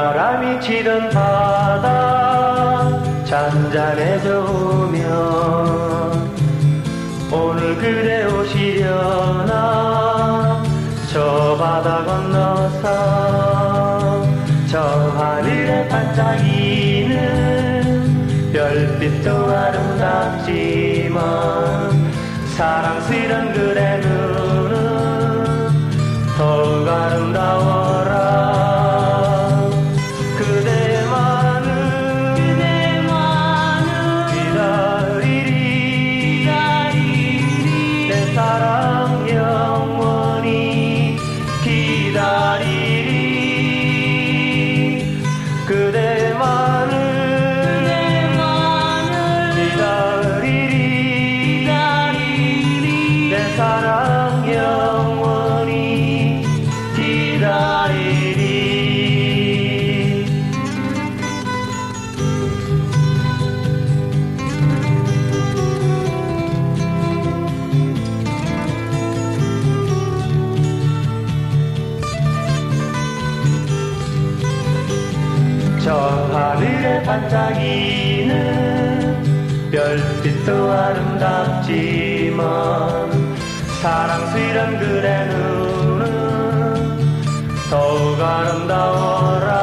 바람이 치던 바다 잔잔해져 오면 오늘 그대 오시려나? 저 바다 건너서 저 하늘에 반짝이는 별빛도 아름답지만 사랑스런 그대 눈은 더욱 아름다워 별빛도 아름답지만 사랑스런 그대 눈은 더욱 아름다워라.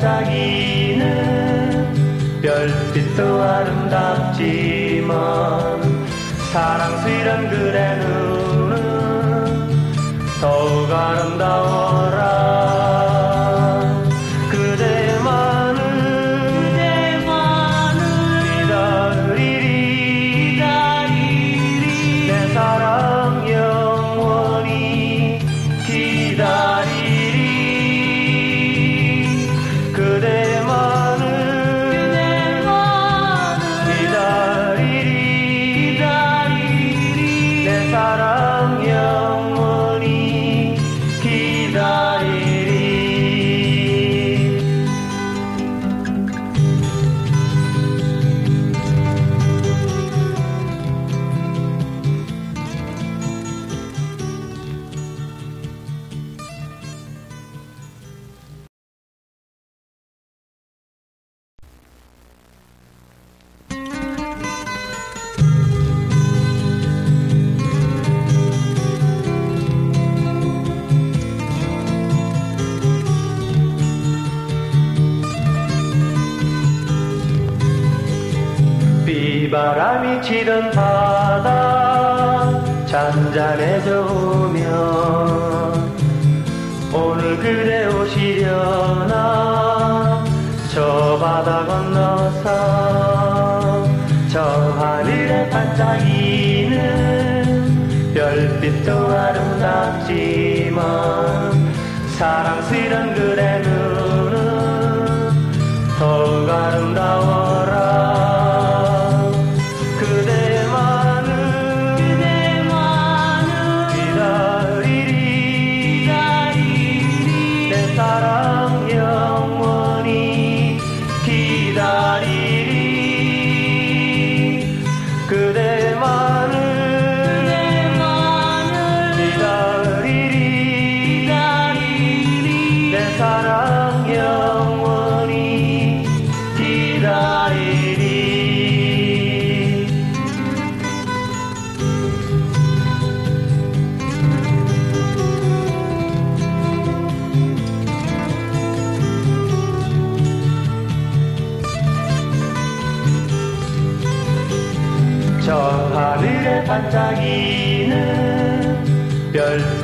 반짝이는 별빛도 아름답지만 사랑스런 그대 눈은 더욱 아름다워라. 잔잔해져 오면 오늘 그대 오시려나? 저 바다 건너서 저 하늘에 반짝이는 별빛도 아름답지만 사랑스런 그대는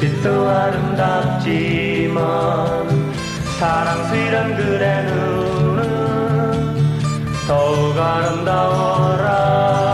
빛도 아름답지만 사랑스런 그대 눈은 더욱 아름다워라.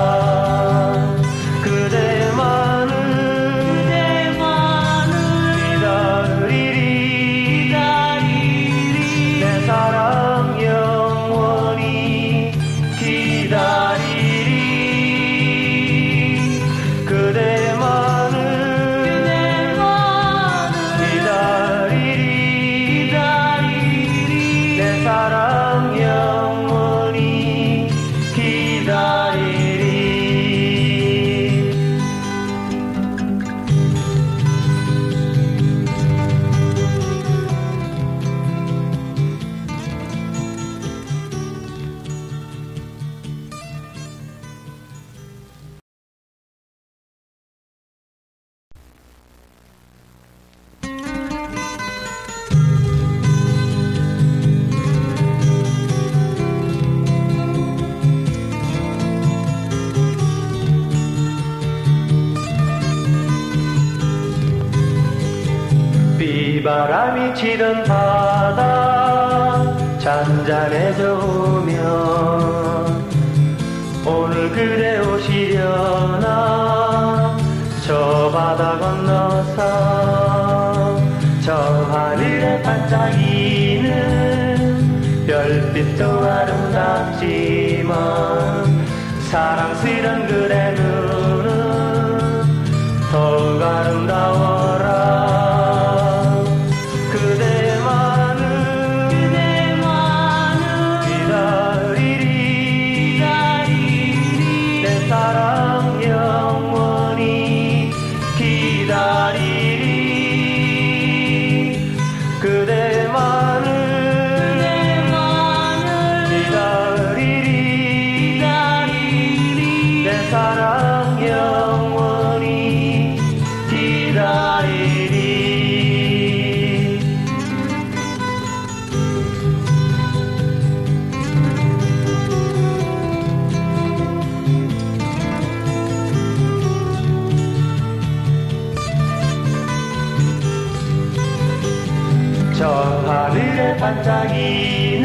반짝이는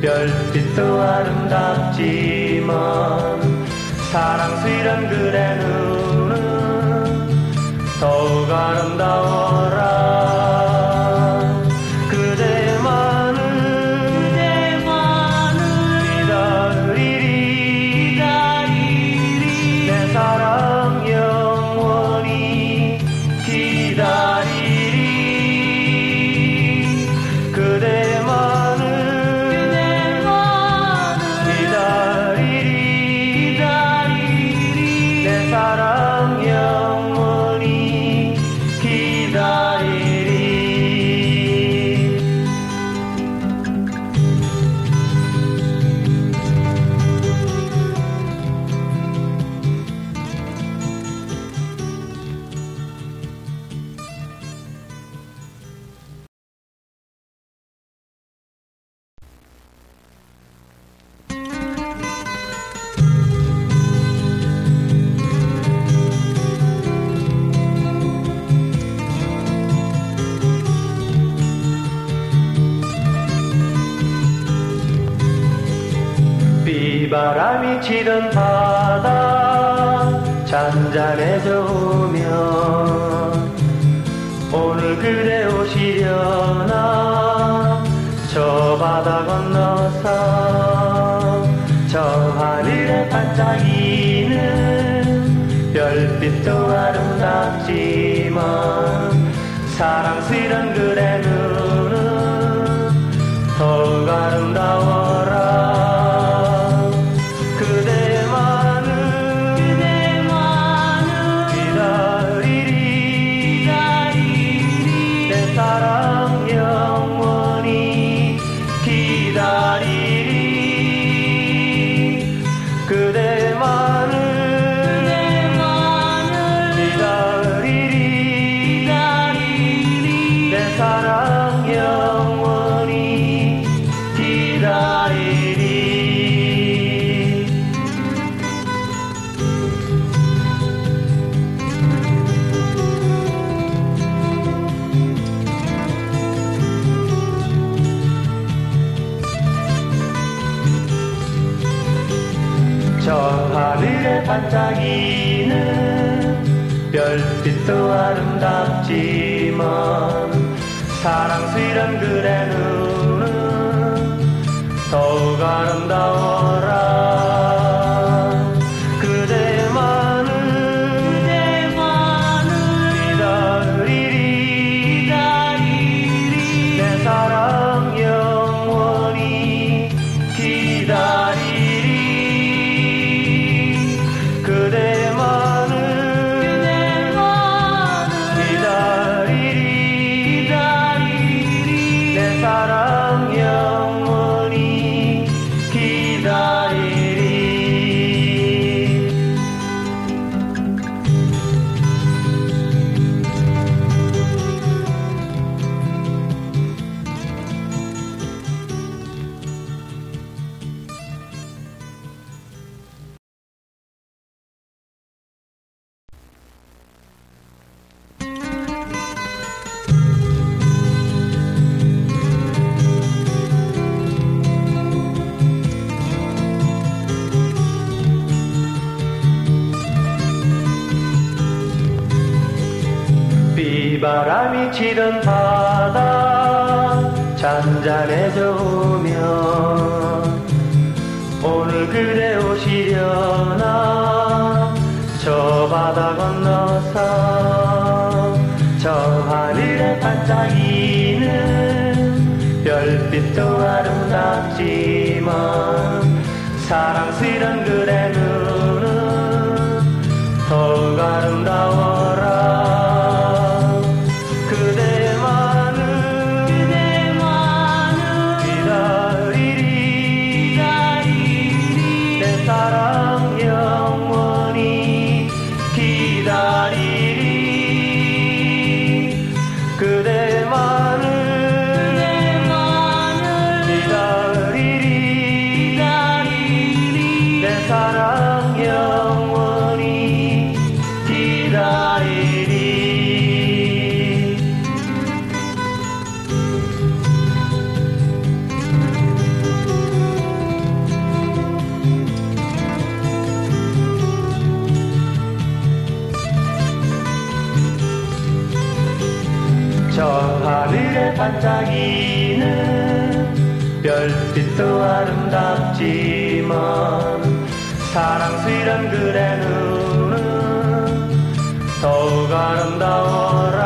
별빛도 아름답지만 사랑스런 그대 눈은 더욱 아름다워라. 빛도 아름답지만 사랑스런 그대 눈은 더욱 아름다워라. 바람이 치던 바다 잔잔해져 오면 오늘 그대 오시려나? 저 바다 건너서 저 하늘에 반짝이는 별빛도 아름답지만 사랑스런 그대 빛도 아름답지만 사랑스런 그대 눈은 더욱 아름다워라.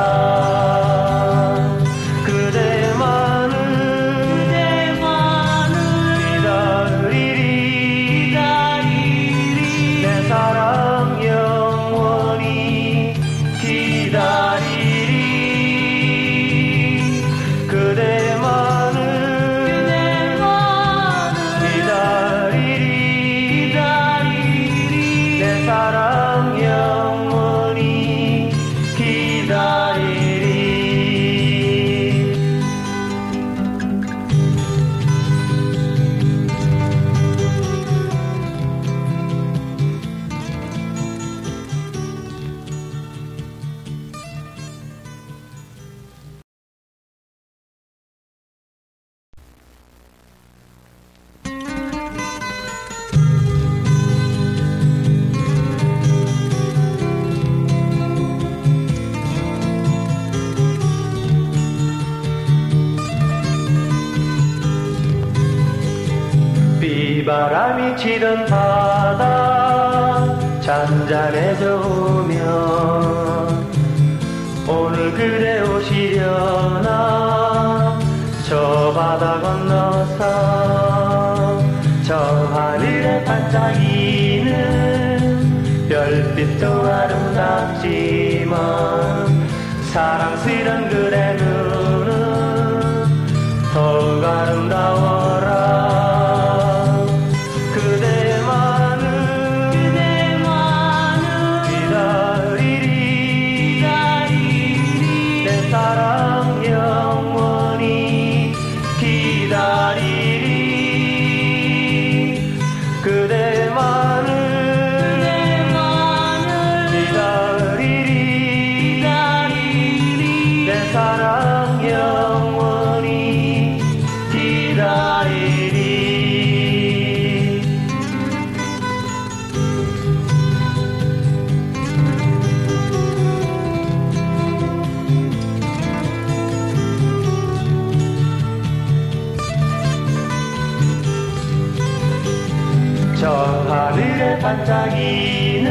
사랑 영원히 지라리리. 저 하늘에 반짝이는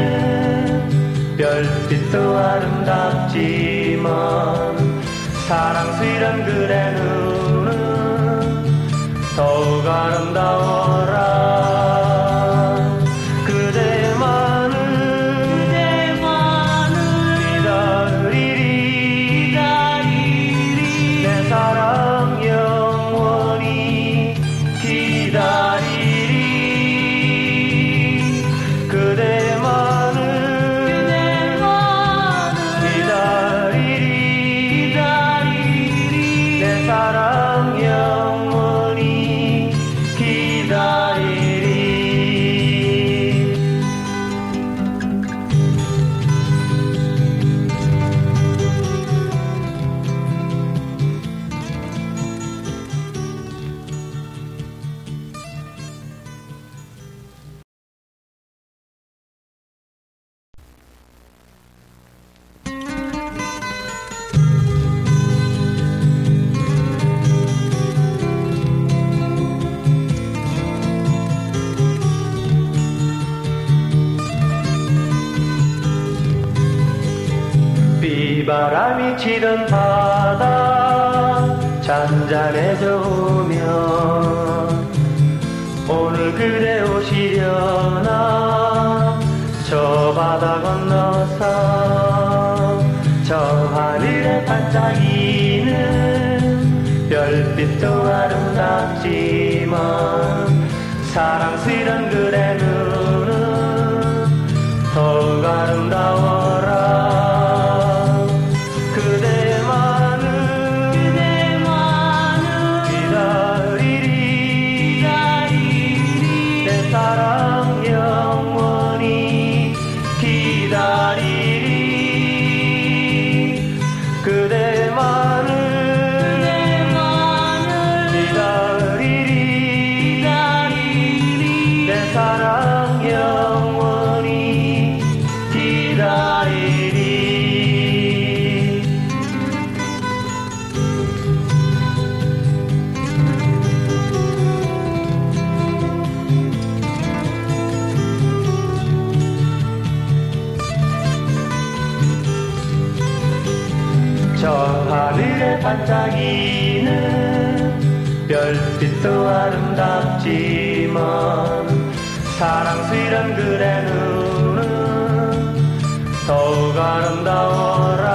별빛도 아름답지만 사랑스런 그대 눈은 더욱 아름다워라. dağında 빛도 아름답지만 사랑스런 그대 눈은 더욱 아름다워라.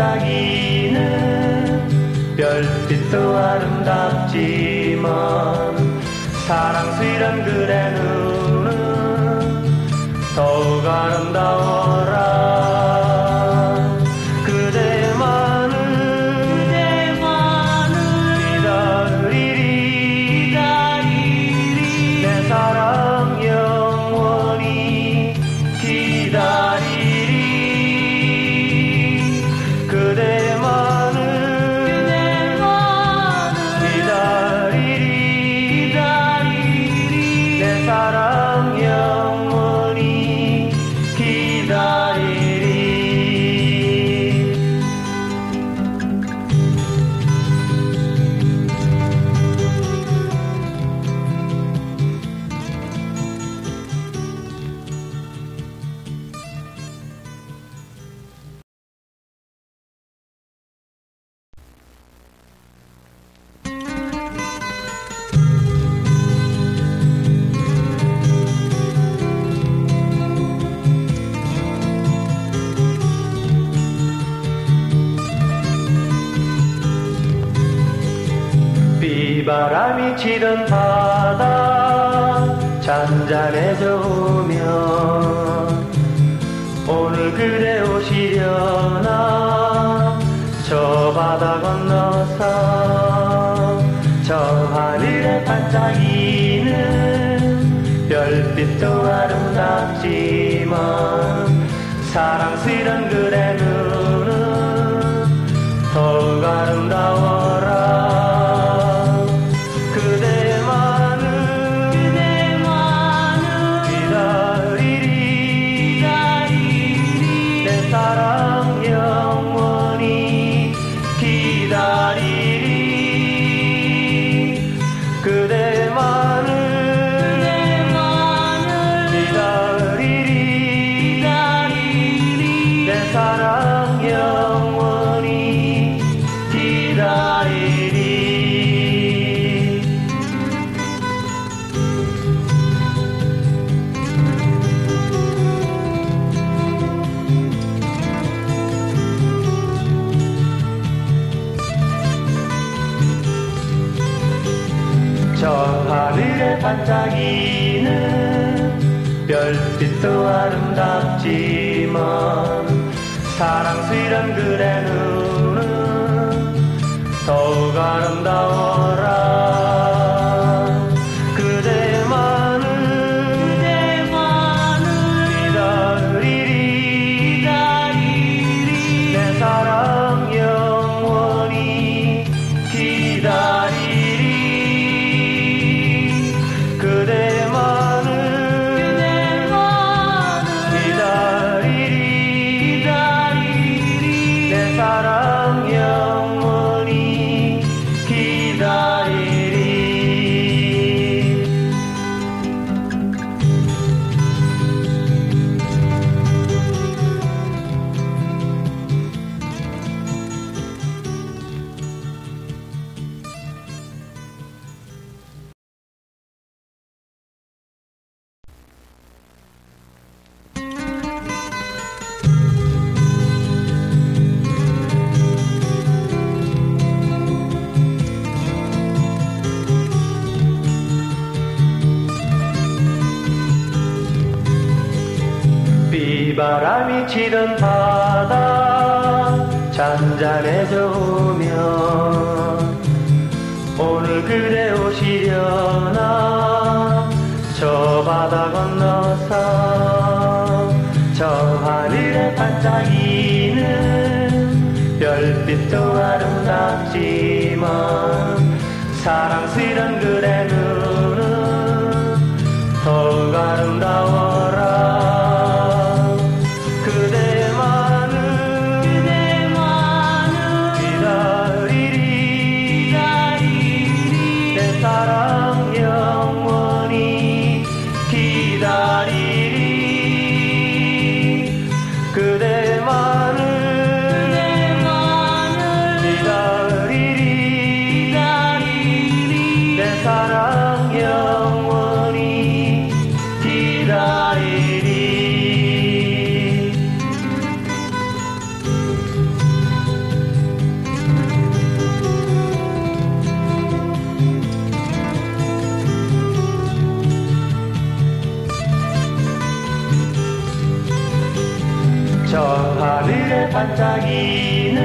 반짝이는 별빛도 아름답지만 사랑스런 그대 눈은 더욱 아름다워라. 바람이 치던 바다 잔잔해져 오면 오늘 그대 오시려나? 저 바다 건너서 저 하늘에 반짝이는 별빛도 아름답지만 사랑스런 그대 눈은 더 이야기는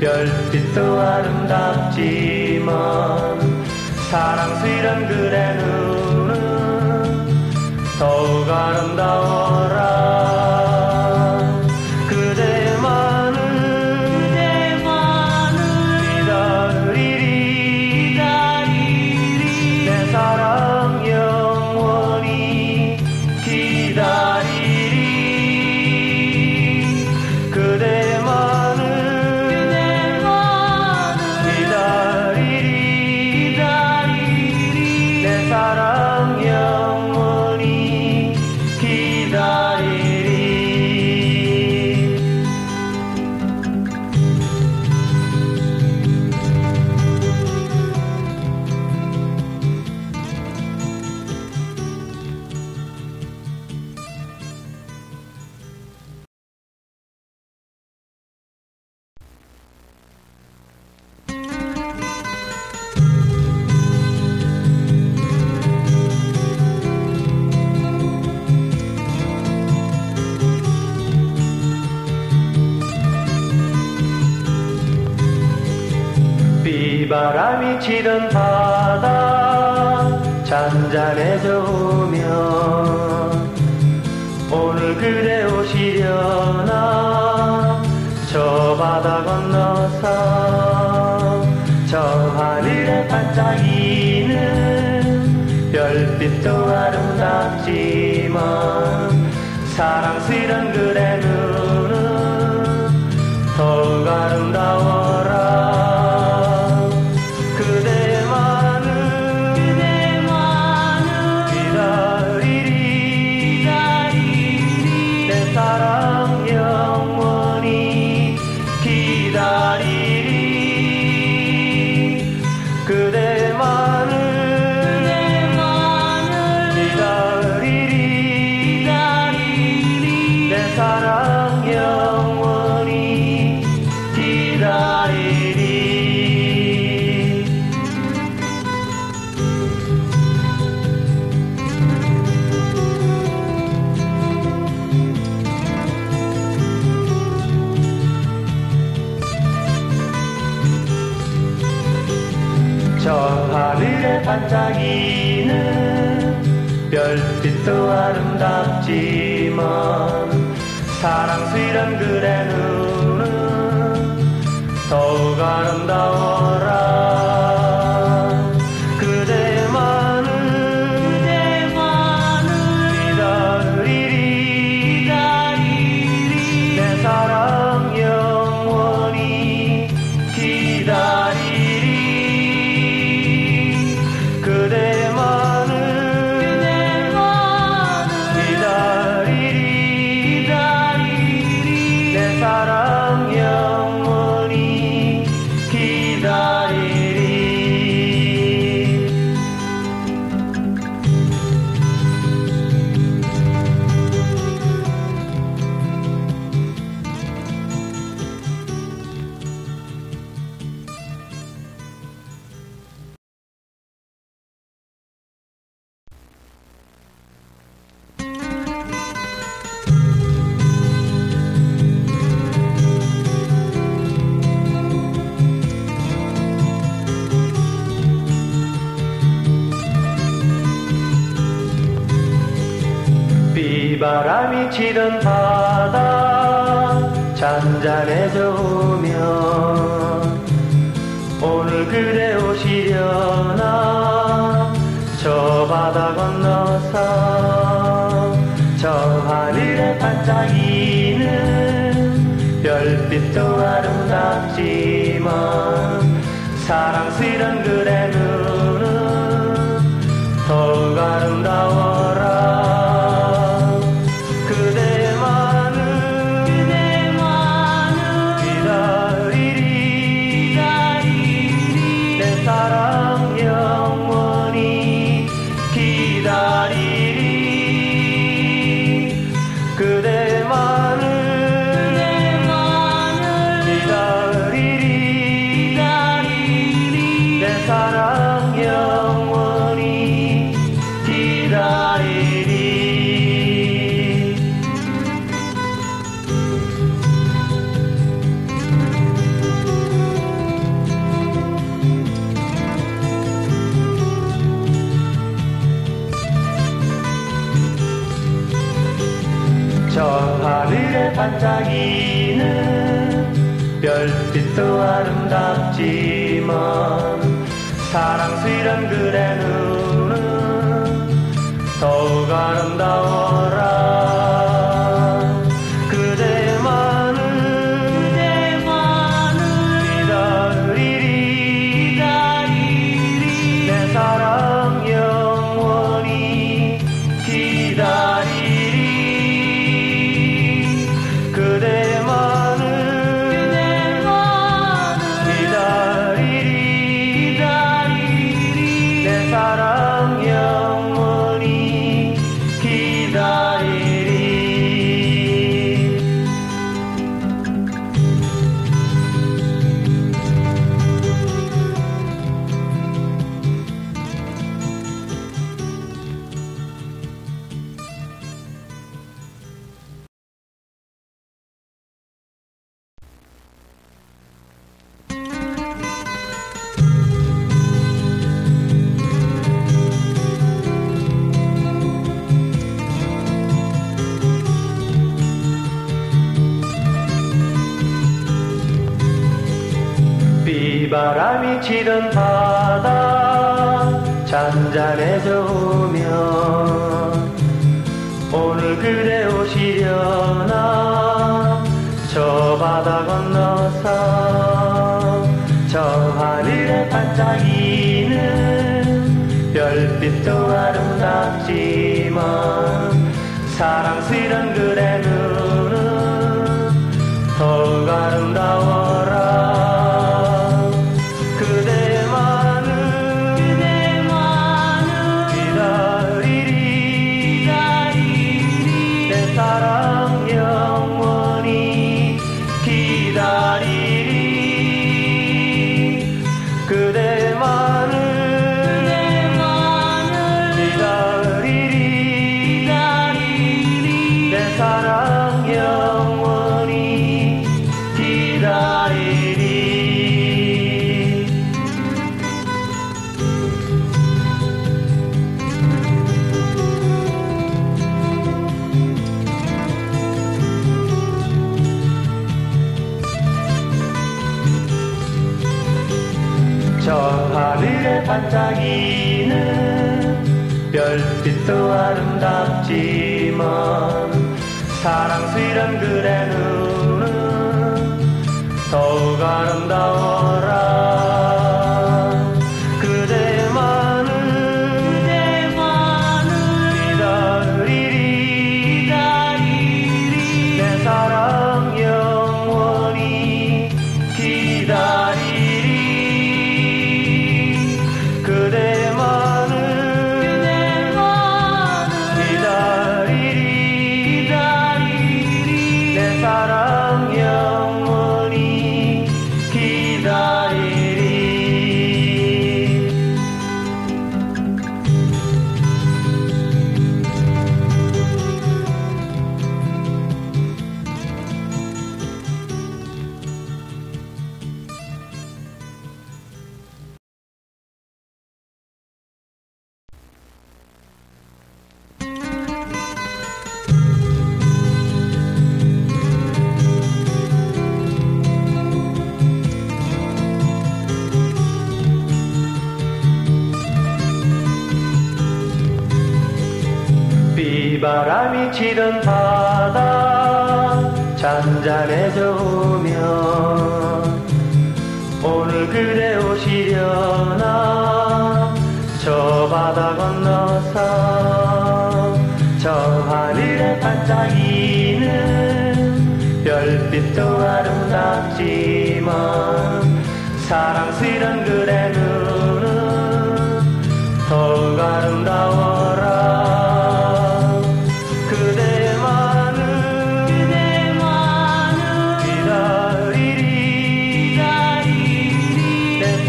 별빛도 아름답지만 사랑스런 그대 눈은 더욱 아름다워라. 저 하늘에 반짝이는 별빛도 아름답지만 사랑스런 그대 저 하늘에 반짝이는 별빛도 아름답지만 사랑 그래도 아름답지만 사랑스런 그대 눈은 더욱 아름다워라. 记得吗？ 또 아름답지만 사랑스런 그대는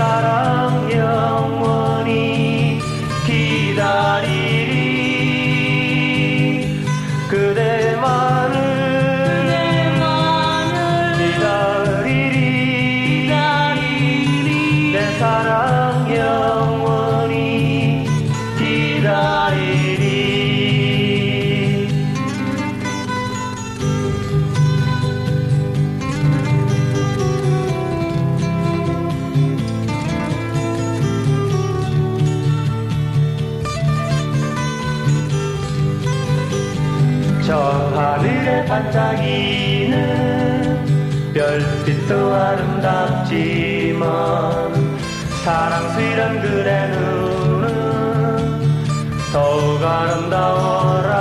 shot 빛도 아름답지만 사랑스런 그대 눈은 더욱 아름다워라.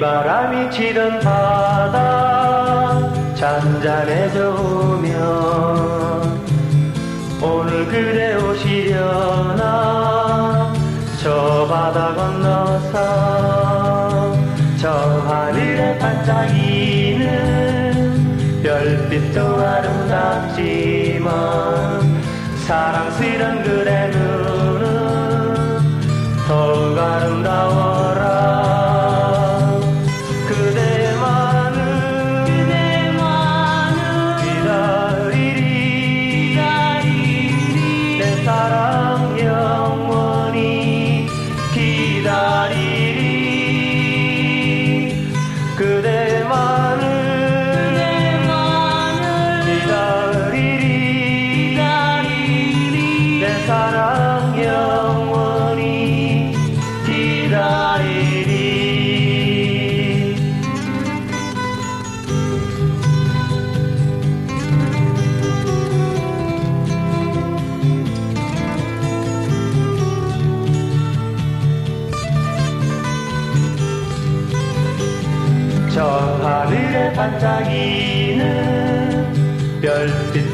바람이 치던 바다 잔잔해져 오면 오늘 그대 오시려나? 저 바다 건너서 저 하늘에 반짝이는 별빛도 아름답지만 사랑스런 그대 눈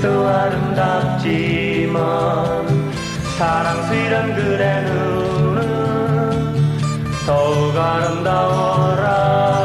또 아름답지만 사랑스런 그대 눈은 더욱 아름다워라.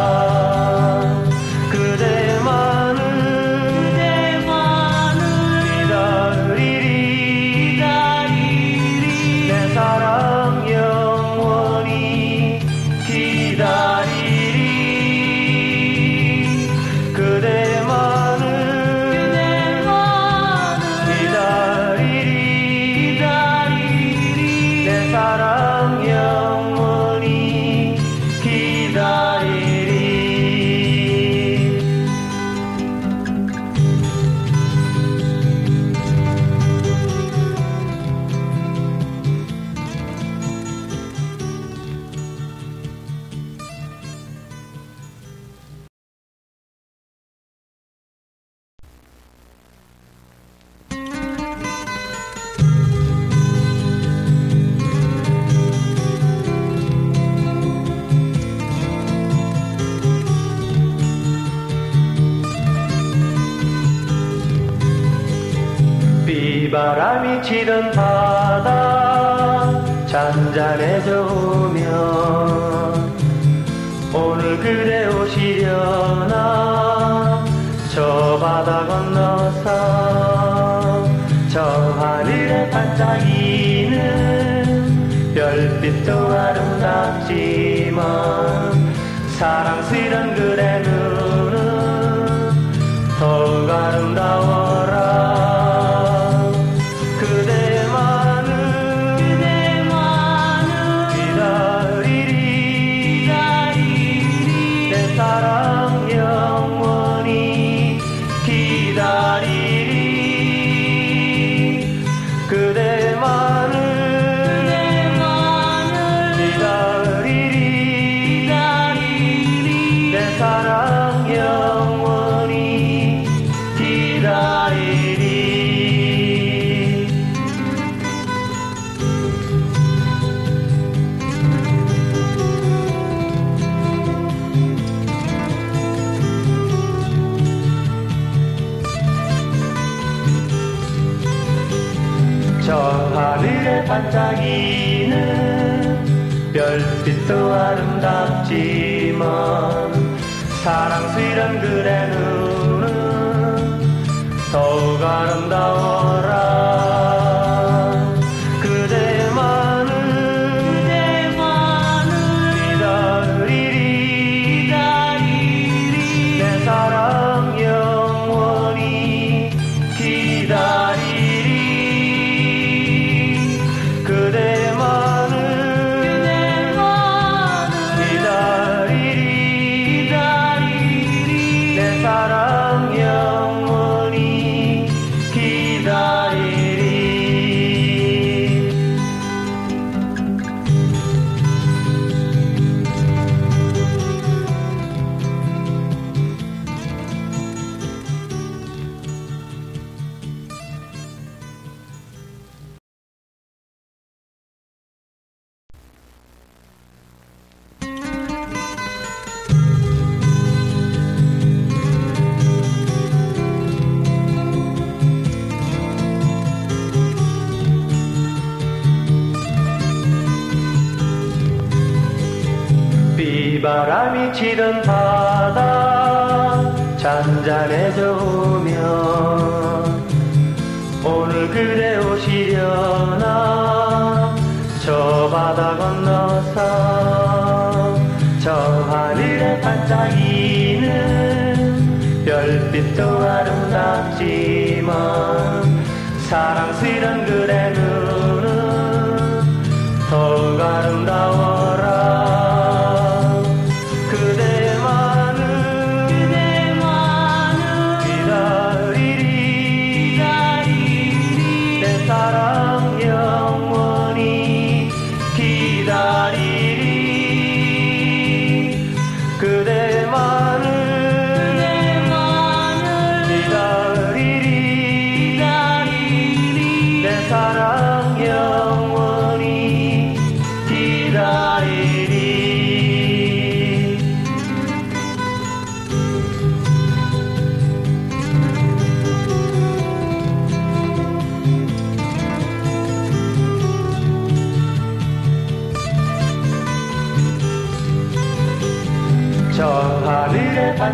반짝이는 별빛도 아름답지만 사랑스런 그대 눈은 더욱 아름다워. 불빛도 아름답지만 사랑스런 그대 눈은 더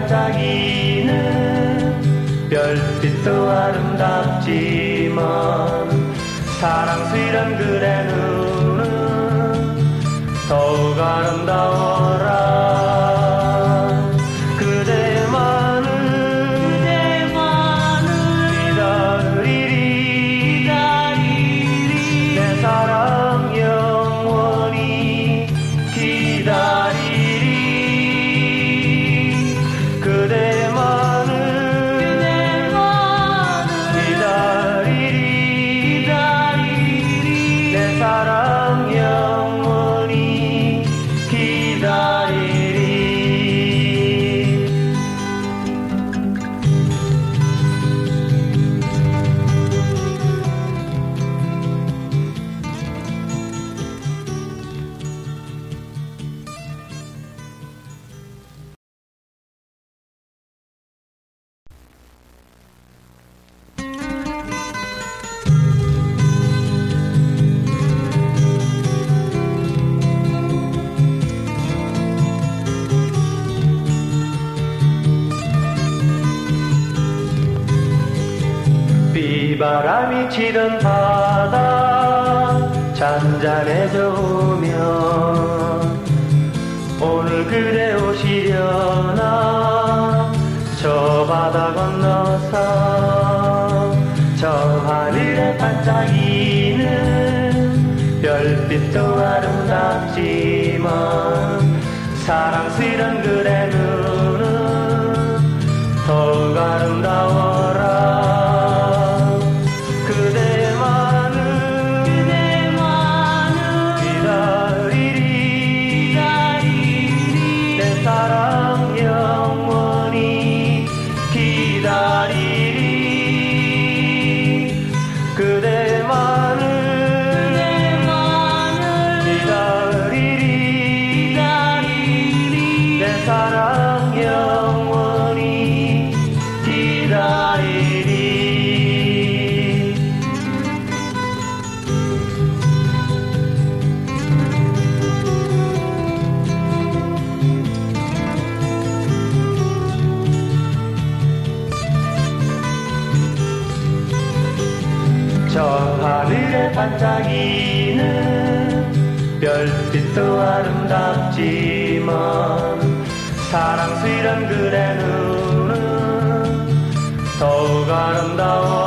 반짝이는 별빛도 아름답지만 사랑스런 그대 눈은 더욱 아름다워라. 바람이 치던 바다 잔잔해져 오면 오늘 그대 오시려나? 저 바다 건너서 저 하늘에 반짝이는 별빛도 아름답지만 그래도 아름답지만 사랑스런 그대 눈은 더욱 아름다워.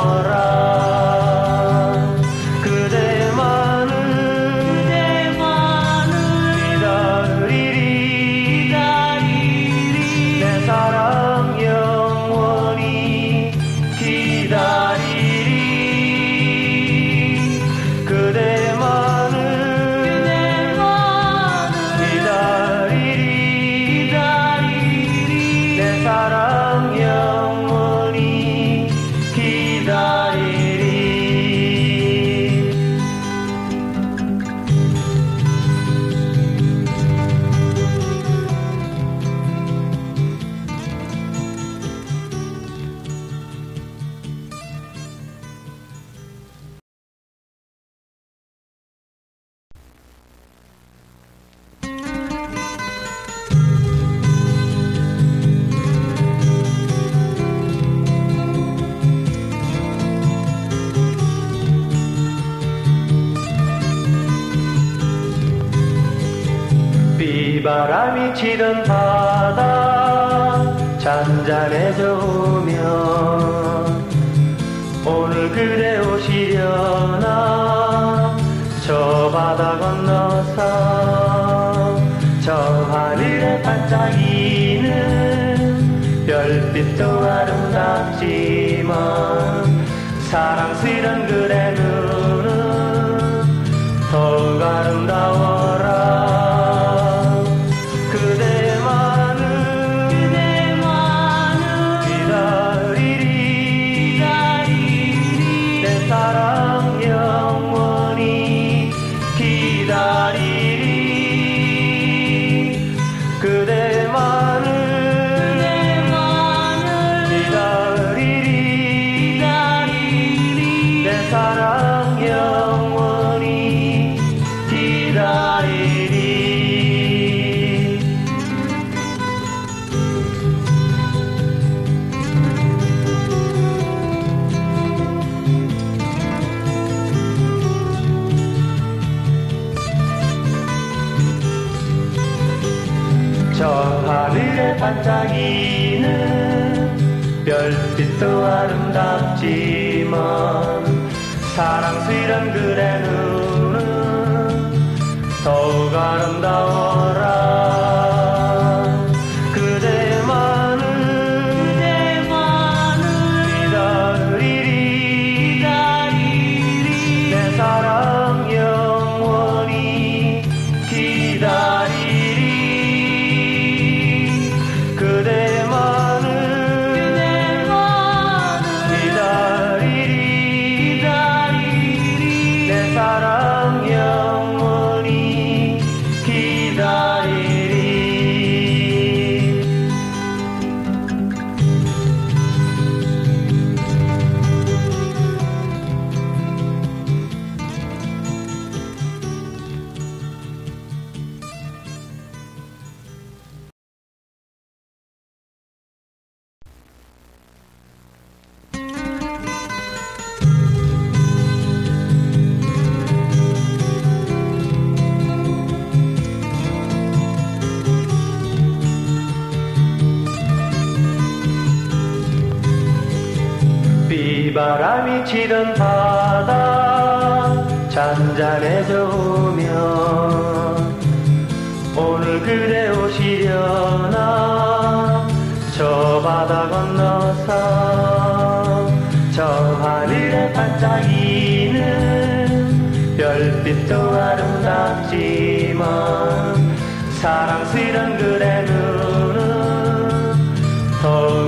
비바람이 치던 바다 잔잔해져 오면 오늘 그대 오시려나? 저 바다 건너서 저 하늘에 반짝이는 별빛도 아름답지만 사랑스런 그대 눈은 더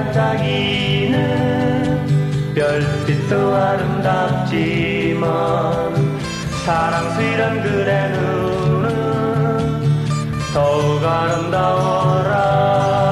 반짝이는 별빛도 아름답지만 사랑스런 그대 눈은 더욱 아름다워라.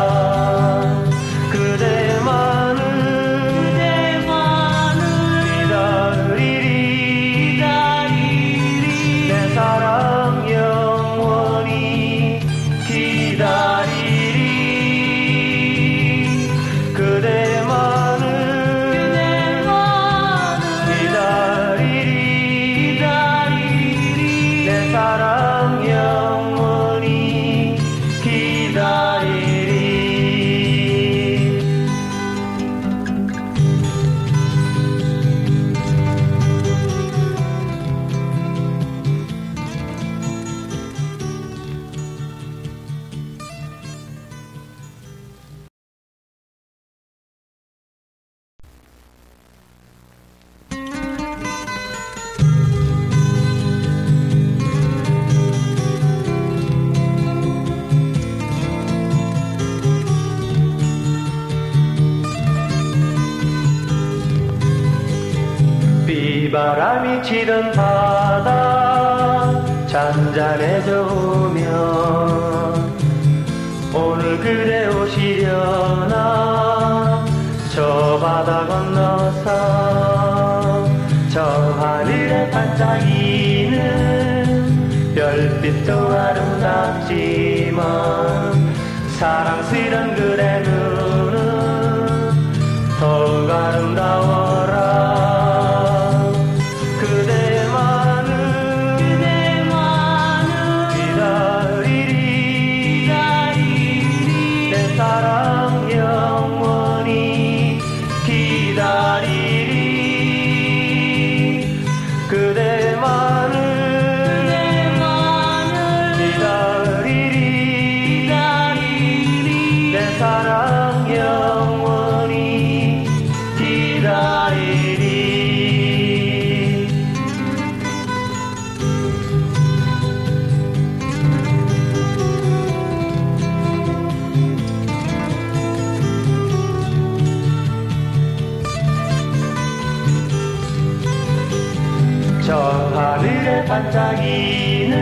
반짝이는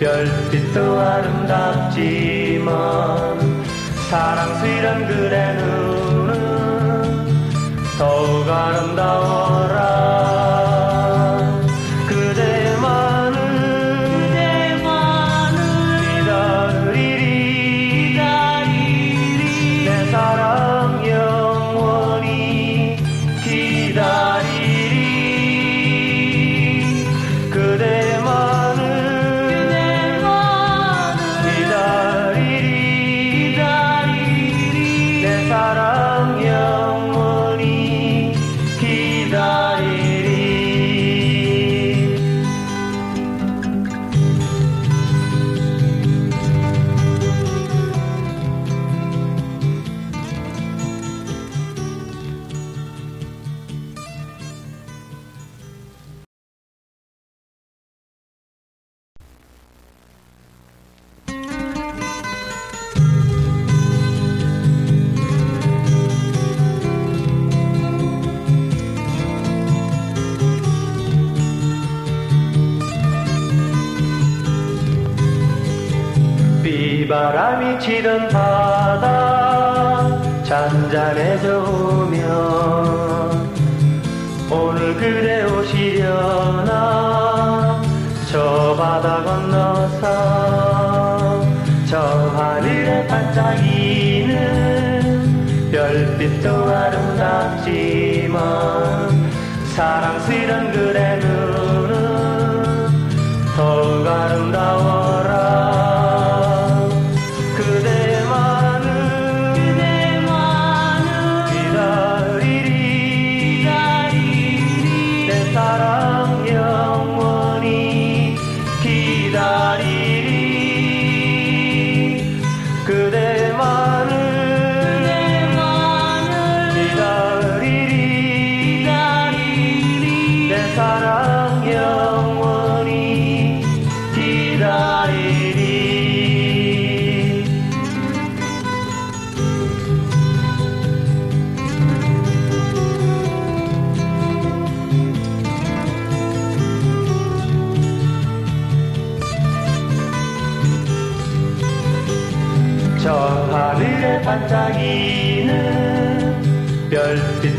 별빛도 아름답지만 사랑스런 그대 눈은 더욱 아름다워라.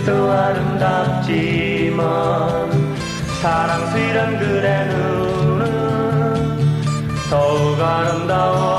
수 아름답지만 사랑스런 그대 눈은 더욱 아름다워.